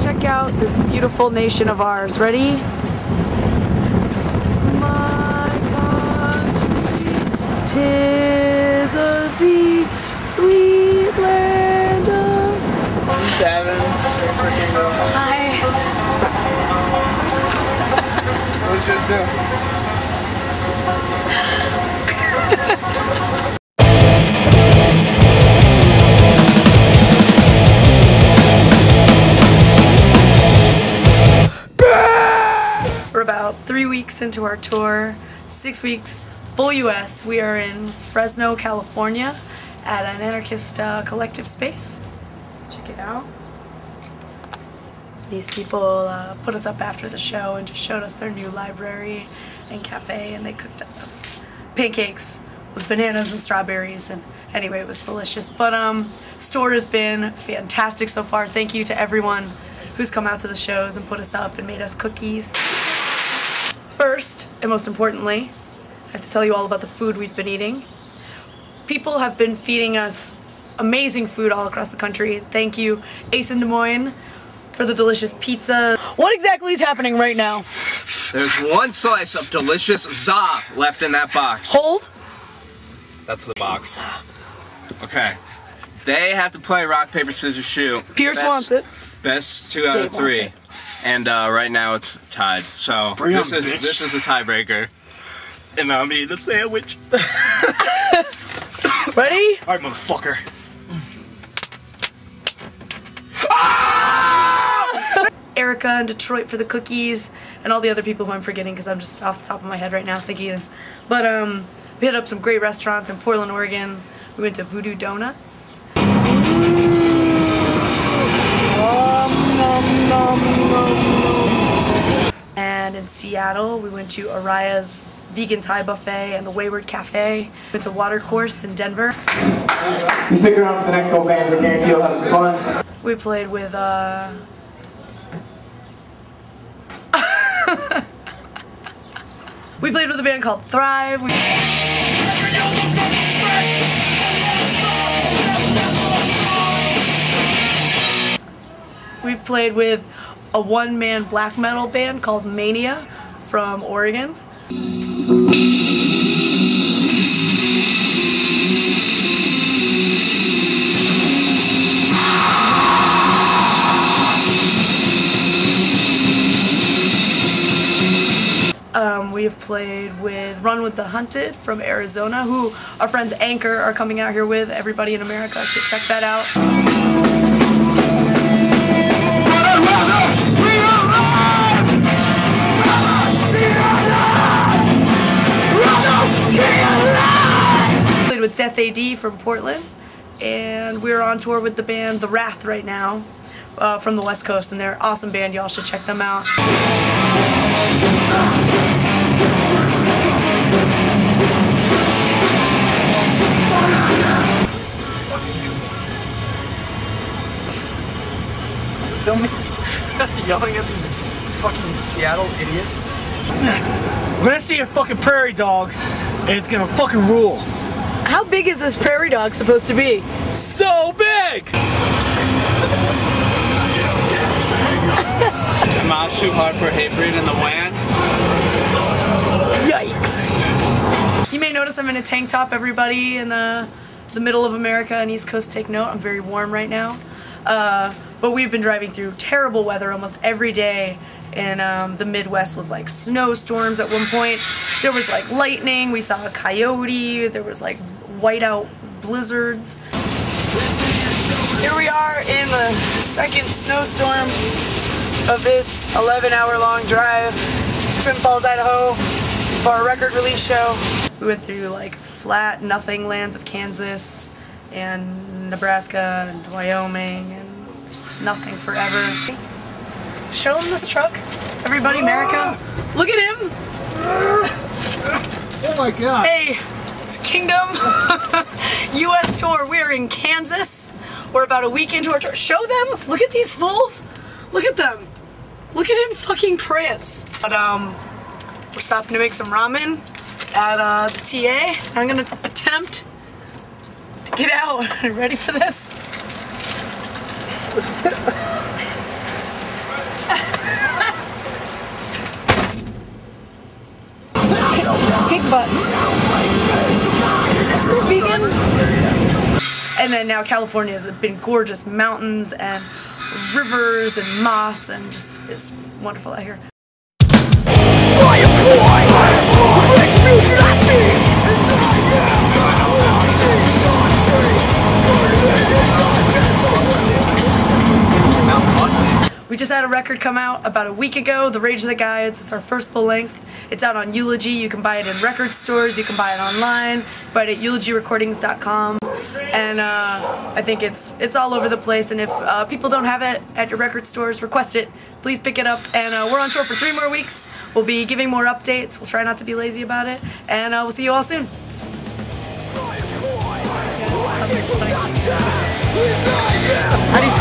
Check out this beautiful nation of ours. Ready? My country, tis of thee, sweet land of. Devin, thanks for being. Hi. What was just do? Weeks into our tour, six weeks full US. We are in Fresno, California at an anarchist uh, collective space. Check it out. These people uh, put us up after the show and just showed us their new library and cafe, and they cooked us pancakes with bananas and strawberries. And anyway, it was delicious. But um, store has been fantastic so far. Thank you to everyone who's come out to the shows and put us up and made us cookies. First, and most importantly, I have to tell you all about the food we've been eating. People have been feeding us amazing food all across the country. Thank you, Ace in Des Moines, for the delicious pizza. What exactly is happening right now? There's one slice of delicious za left in that box. Hold. That's the box. Okay. They have to play rock, paper, scissors, shoot. Pierce Best- wants it. Best two out Dave of wants three. It. And uh, right now it's tied. So Bring this on, is bitch. this is a tiebreaker. And I'm eating a sandwich. Ready? Alright, motherfucker. Erica in Detroit for the cookies, and all the other people who I'm forgetting because I'm just off the top of my head right now thinking. But um, we hit up some great restaurants in Portland, Oregon. We went to Voodoo Donuts. And in Seattle, we went to Araya's Vegan Thai Buffet and the Wayward Cafe. Went to Watercourse in Denver. You stick around for the next couple bands, I guarantee you'll have some fun. We played with uh We played with a band called Thrive. We- We've played with a one-man black metal band called Mania from Oregon. Um, we have played with Run with the Hunted from Arizona, who our friends Anchor are coming out here with. Everybody in America should check that out. With Death AD from Portland, and we're on tour with the band The Wrath right now uh, from the West Coast, and they're an awesome band. Y'all should check them out. Filming, yelling at these fucking Seattle idiots. We're gonna see a fucking prairie dog, and it's gonna fucking rule. How big is this prairie dog supposed to be? So big! Your mouth's too hard for a hate breed in the WAN. Yikes. You may notice I'm in a tank top, everybody in the, the middle of America and East Coast take note. I'm very warm right now. Uh, but we've been driving through terrible weather almost every day. And um, the Midwest was like snowstorms at one point. There was like lightning. We saw a coyote. There was like whiteout blizzards. Here we are in the second snowstorm of this 11 hour long drive to Twin Falls, Idaho for our record release show. We went through like flat nothing lands of Kansas and Nebraska and Wyoming and just nothing forever. Show him this truck. Everybody, America. Look at him. Oh my god. Hey, it's Kingdom US tour. We're in Kansas. We're about a week into our tour. Show them. Look at these fools. Look at them. Look at him fucking prance. But um, we're stopping to make some ramen at uh, the TA. I'm gonna attempt to get out. Are you ready for this? butts. Just go vegan. And then now California has been gorgeous mountains and rivers and moss and just it's wonderful out here. We just had a record come out about a week ago, The Rage That Guides. It's our first full length. It's out on Eulogy. You can buy it in record stores. You can buy it online. Buy it at eulogyrecordings.com. And uh, I think it's it's all over the place. And if uh, people don't have it at your record stores, request it. Please pick it up. And uh, we're on tour for three more weeks. We'll be giving more updates. We'll try not to be lazy about it. And uh, we'll see you all soon. How do you?